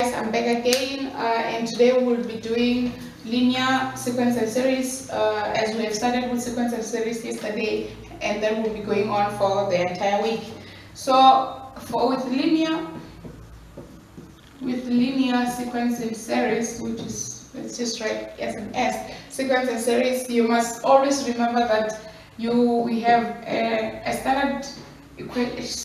I'm back again uh, and today we'll be doing linear sequence and series uh, as we have started with sequence and series yesterday and then we'll be going on for the entire week. So for with linear with linear sequence and series which is let's just write S and S sequence and series you must always remember that you we have a, a standard equation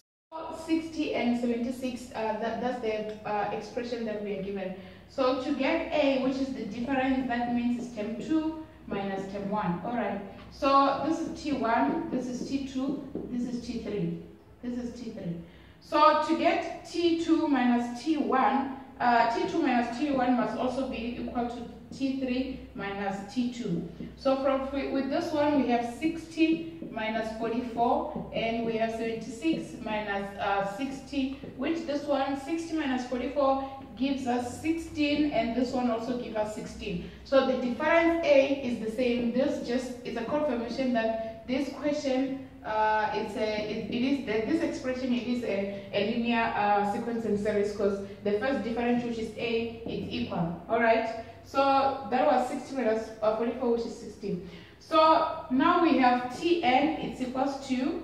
60 and 76, uh, that, that's the uh, expression that we are given. So to get A, which is the difference, that means it's term 2 minus term 1. All right. So this is T1, this is T2, this is T3. This is T3. So to get T2 minus T1, uh, T2 minus T1 must also be equal to T3 minus T2. So from with this one we have 60 minus 44 and we have 76 minus, uh, 60 which this one 60 minus 44 gives us 16 and this one also gives us 16. So the difference A is the same. This just is a confirmation that this question uh, it's a, it, it is the, this expression it is a, a linear uh, sequence and series because the first difference which is a equal all right. So that was 60 minus uh, 44 which is 16 so now we have tn it's equals to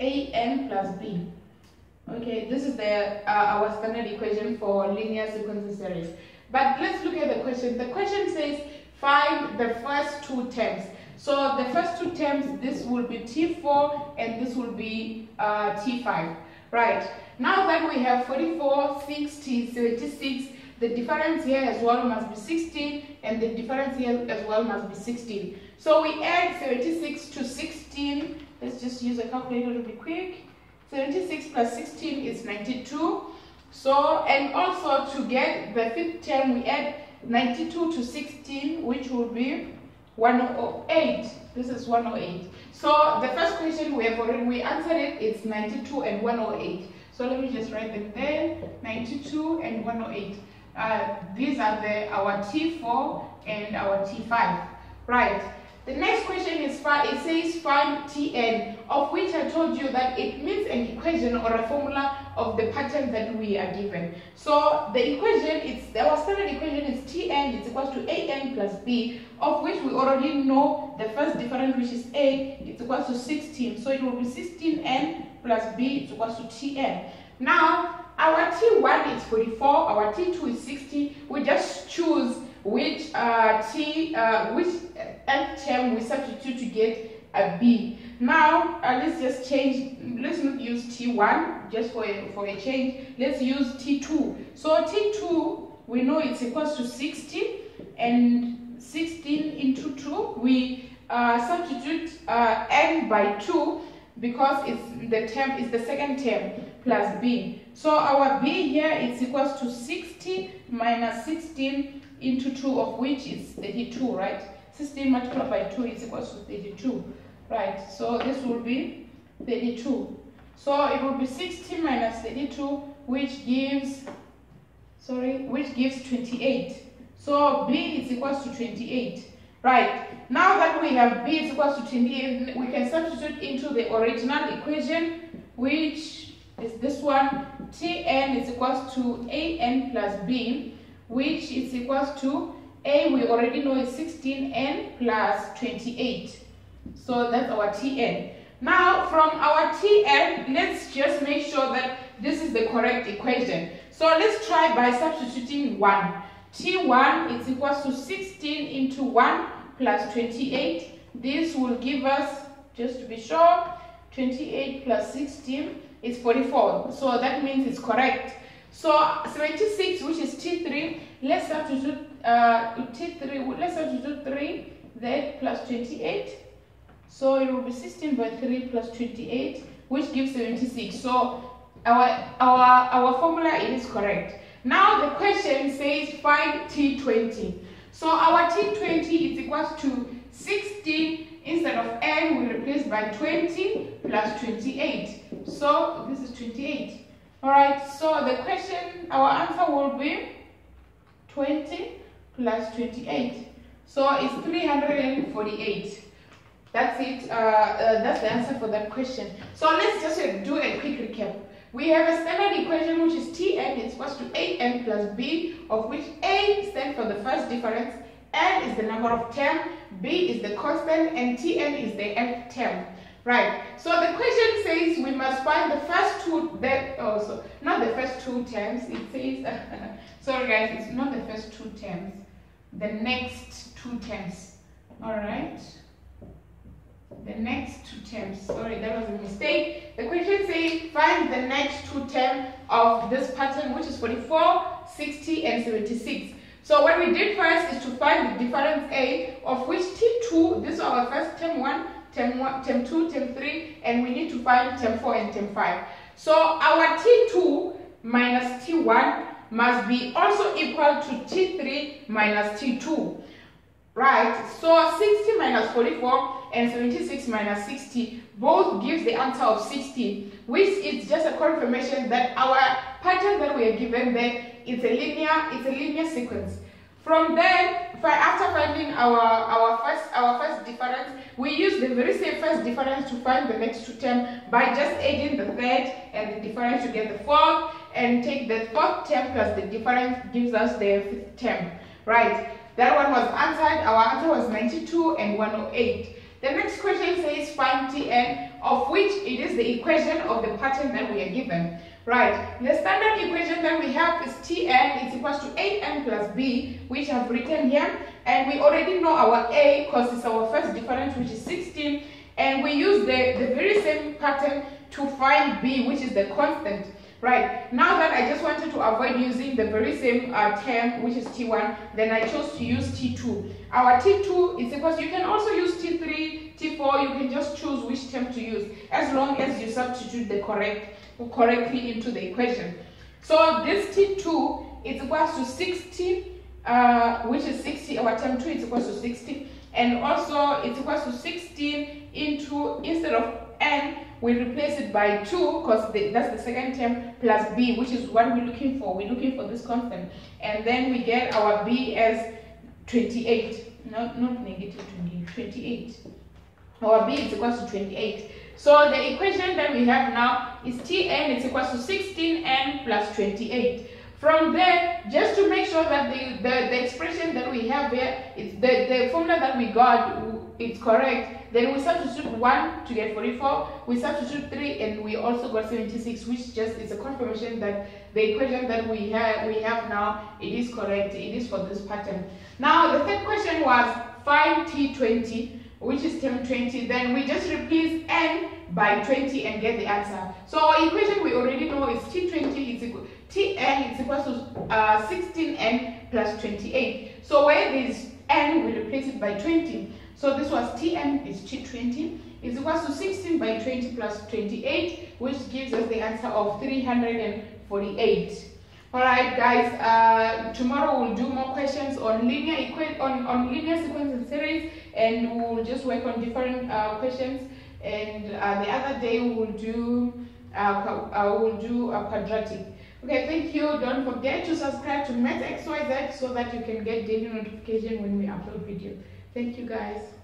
an plus b. Okay this is the uh, our standard equation for linear sequence series. But let's look at the question. The question says find the first two terms. So the first two terms, this will be T4 and this will be uh, T5. Right, now that we have 44, 60, 76, the difference here as well must be 16 and the difference here as well must be 16. So we add 76 to 16. Let's just use a calculator to be quick. 76 plus 16 is 92. So, and also to get the fifth term, we add 92 to 16, which will be 108. This is 108. So the first question we have already we answered it. It's 92 and 108. So let me just write them there. 92 and 108. Uh, these are the our T4 and our T5. Right. The next question is it says find Tn, of which I told you that it means an equation or a formula of the pattern that we are given. So the equation, it's our standard equation is Tn is equals to An plus B, of which we already know the first difference which is A, it's equals to 16. So it will be 16n plus B is equals to Tn. Now, our T1 is 44, our T2 is 60. We just choose which uh, T, uh, which nth term we substitute to get a B. Now, uh, let's just change, let's not use T1 just for a, for a change. Let's use T2. So T2, we know it's equals to 60 and 16 into 2. We uh, substitute uh, n by 2 because it's the term is the second term plus b. So our b here is equals to 60 minus 16 into 2 of which is 32, right? 16 multiplied by 2 is equals to 32, right? So this will be 32. So it will be 60 minus 32, which gives, sorry, which gives 28. So b is equals to 28. Right, now that we have b is equals to 28, we can substitute into the original equation, which is this one, tn is equals to an plus b, which is equals to a we already know is 16n plus 28 so that's our tn now from our tn let's just make sure that this is the correct equation. So let's try by substituting 1 t1 is equals to 16 into 1 plus 28 this will give us just to be sure 28 plus 16 is 44 so that means it's correct so 76, which is T3, let's substitute uh, T3, let's substitute 3 then plus 28. So it will be 16 by 3 plus 28, which gives 76. So our, our, our formula is correct. Now the question says find T20. So our T20 is equals to 16 instead of n we replace by 20 plus 28. So this is 28. Alright, so the question, our answer will be 20 plus 28. So it's 348. That's it. Uh, uh, that's the answer for that question. So let's just uh, do a quick recap. We have a standard equation which is Tn is equals to an plus b, of which a stands for the first difference, n is the number of term, b is the constant, and Tn is the nth term. Right, so the question says we must find the first two, that also, oh, not the first two terms, it says, sorry guys, it's not the first two terms, the next two terms, alright? The next two terms, sorry, that was a mistake. The question says find the next two terms of this pattern, which is 44, 60, and 76. So what we did first is to find the difference A, of which T2, this is our first term 1, term, one, term 2, term 3, and we need to find term 4 and term 5. So our T2 minus T1 must be also equal to T3 minus T2. Right, so 60 minus 44 and 76 minus 60 both gives the answer of 60, which is just a confirmation that our pattern that we are given there is a linear, it's a linear sequence. From there, after finding our, our, first, our first difference, we use the very same first difference to find the next two term by just adding the third and the difference to get the fourth and take the fourth term plus the difference gives us the fifth term. Right, that one was answered. Our answer was 92 and 108. The next question says find Tn, of which it is the equation of the pattern that we are given. Right, the standard equation that we have is Tn is equals to an plus b, which I've written here. And we already know our a because it's our first difference, which is 16. And we use the, the very same pattern to find b, which is the constant. Right, now that I just wanted to avoid using the very same uh, term, which is T1, then I chose to use T2. Our T2 is equals, you can also use T3, T4, you can just choose which term to use, as long as you substitute the correct correctly into the equation. So this T2 is equals to 60, uh, which is 60, our term 2 is equals to 60, and also it's equals to 16 into, instead of n, we replace it by 2 because that's the second term plus b, which is what we're looking for. We're looking for this constant. And then we get our b as 28, not, not negative 20, 28. Our b is equals to 28. So the equation that we have now is Tn is equal to 16n plus 28. From there, just to make sure that the, the, the expression that we have here, is the, the formula that we got, is correct, then we substitute 1 to get 44, we substitute 3 and we also got 76, which just is a confirmation that the equation that we have, we have now, it is correct, it is for this pattern. Now, the third question was find T20 which is term 20, then we just replace n by 20 and get the answer. So our equation we already know is T20 is equal, Tn is equal to uh, 16n plus 28. So where there is n, we replace it by 20. So this was Tn is T20 is equal to 16 by 20 plus 28, which gives us the answer of 348. Alright guys, uh, tomorrow we'll do more questions on linear on, on linear sequence and series and we'll just work on different uh, questions and uh, the other day we'll do uh, uh, we'll do a quadratic. Okay, thank you. Don't forget to subscribe to Math XYZ so that you can get daily notification when we upload video. Thank you guys.